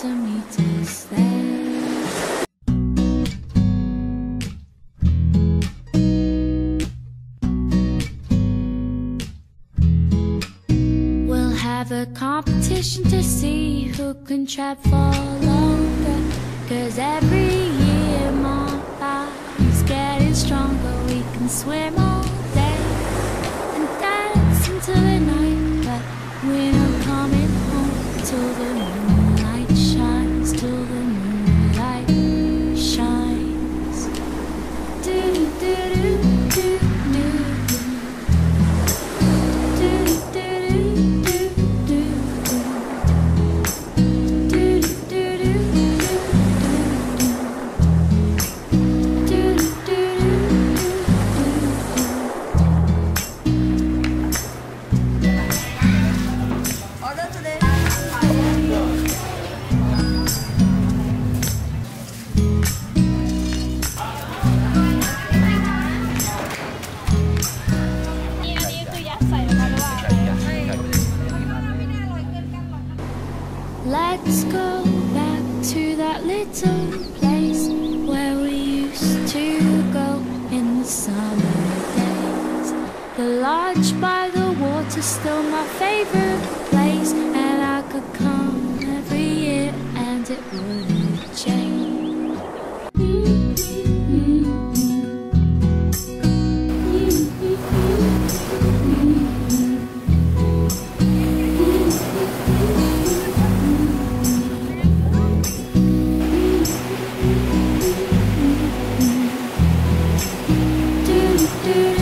to meet us there. We'll have a competition to see who can trap for longer. Cause every year my body's getting stronger. We can swim all day and dance until the night. Let's go back to that little place where we used to go in the summer days. The lodge by the water's still my favorite place, and I could come every year and it wouldn't. do.